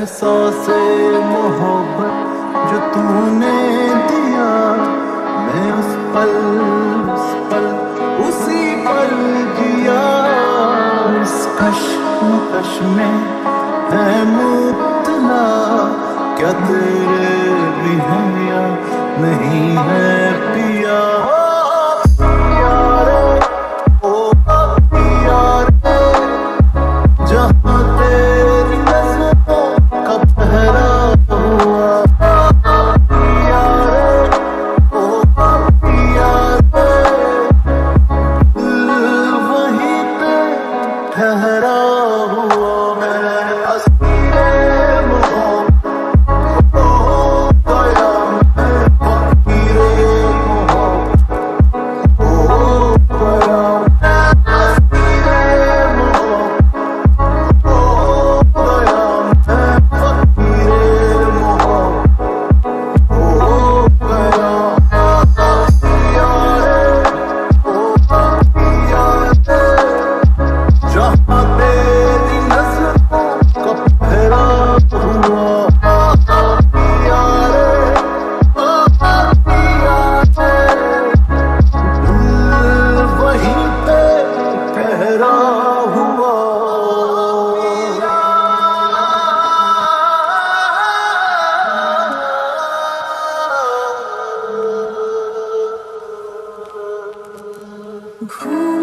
एहसास मोहब्बत जो तूने दिया, मैं उस पल उस पल, उसी पल जिया। उस कश कश में है मुब्तला क्या तेरे भी है या नहीं है पिया? 哭。